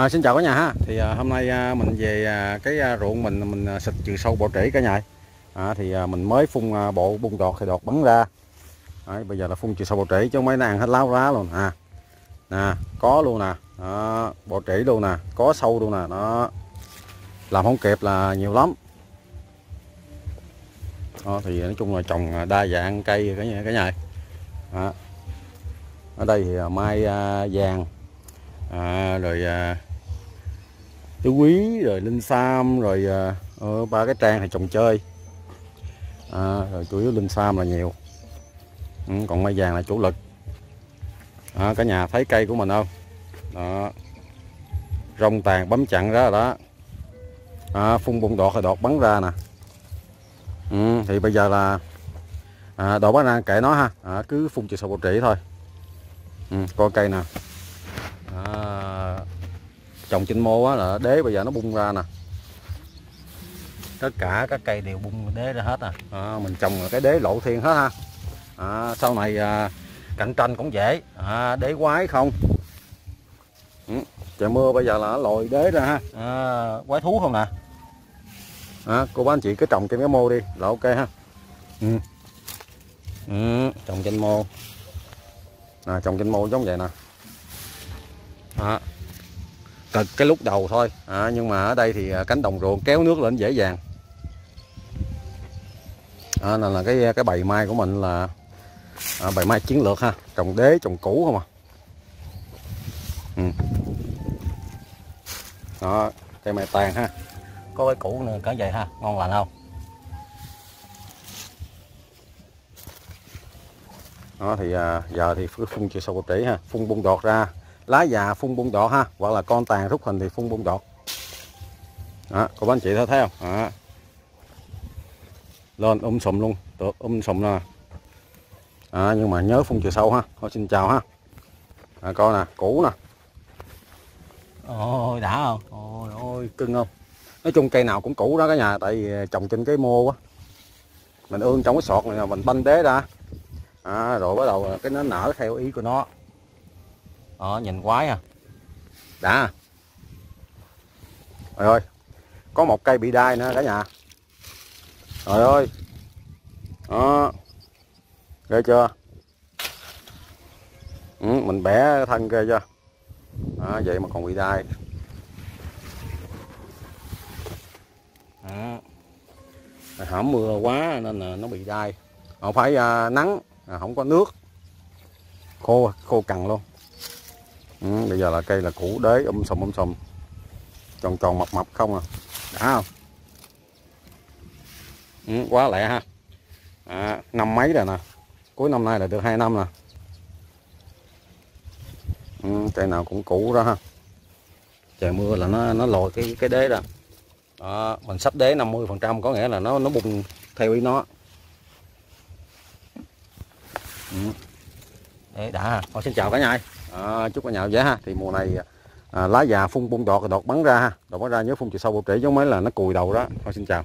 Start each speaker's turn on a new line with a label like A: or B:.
A: À, xin chào cả nhà ha. Thì à, hôm nay à, mình về à, cái à, ruộng mình mình à, xịt trừ sâu bọ trĩ cả nhà. À, thì à, mình mới phun à, bộ bung đọt thì đọt bắn ra. Đấy, bây giờ là phun trừ sâu bọ trĩ chứ mấy nàng hết láo lá luôn. À nè có luôn nè. Đó, bọ trĩ luôn nè có sâu luôn nè. Nó làm không kịp là nhiều lắm. Đó, thì nói chung là trồng à, đa dạng cây cả nhà cả nhà à, ở đây thì à, mai à, vàng à, rồi à, tứ quý rồi linh sam rồi ờ, ờ, ba cái trang thì trồng chơi. À, rồi chủ yếu linh sam là nhiều. Ừ, còn mai vàng là chủ lực. À, cả nhà thấy cây của mình không? Đó. Rong tàn bấm chặn ra rồi đó. À, phun bụng đọt rồi đọt bắn ra nè. Ừ, thì bây giờ là à, đọt bắn ra kệ nó ha. À, cứ phun trừ sâu bột trĩ thôi. Ừ, coi cây nè à, trồng trên mô á là đế bây giờ nó bung ra nè. Tất cả các cây đều bung đế ra hết à, à mình trồng cái đế lộ thiên hết ha. À, sau này à, cạnh tranh cũng dễ. À, đế quái không? Ừ, trời mưa bây giờ là lồi đế ra ha. À, quái thú không nè? À, cô bác anh chị cứ trồng trên cái mô đi là ok ha. Ừ. Ừ, trồng trên mô. À, trồng trên mô giống vậy nè. Đó cực cái lúc đầu thôi. À, nhưng mà ở đây thì à, cánh đồng ruộng kéo nước lên dễ dàng. À, nên là cái cái bầy mai của mình là à, bầy mai chiến lược ha. Trồng đế trồng cũ không à. Ừ. đó cây mai tàn ha. Có cái cũ nữa cả vậy ha. Ngon lành không? Đó thì à, giờ thì phun chưa sâu trĩ ha. Phun bung đọt ra lá già phun bung đọt ha hoặc là con tàn rút hình thì phun bung đọt. Đó cô bác anh chị thấy thấy không? Đó. lên um sùm luôn được um sùm nè. À, nhưng mà nhớ phun chiều sâu ha thôi xin chào ha. À, coi nè củ nè. Ôi đã không? Ôi ôi cưng không? Nói chung cây nào cũng cũ đó cả nhà tại vì trồng trên cái mô á. Mình ương trong cái sọt này là mình banh đế ra. À, rồi bắt đầu cái nó nở theo ý của nó đó, nhìn quái à. Đã. Rồi ơi có một cây bị đai nữa cả nhà. Rồi ơi. Đó. Ghê chưa? Ừ, mình bẻ thân ghê chưa? Đó, vậy mà còn bị đai. Đó. hỏng mưa quá nên là nó bị đai. Không phải à, nắng à, không có nước. Khô khô cằn luôn ừ, bây giờ là cây là củ đế um sùm um sùm. Tròn tròn mập mập không à. Đã không? Ừ, quá lẹ ha. À, năm mấy rồi nè. Cuối năm nay là được hai năm nè. Ừ, cây nào cũng cũ đó ha. Trời mưa là nó nó lồi cái cái đế ra đó, mình sắp đế 50 phần trăm có nghĩa là nó nó bùng theo ý nó. Ừ. Đấy, đã Thôi, xin chào cả nhà à, chúc cả nhà dễ ha. Thì mùa này à, lá già phun bung đọt đọt bắn ra ha. Đọt bắn ra nhớ phun chiều sâu bộ trĩ giống mấy là nó cùi đầu đó thôi xin chào.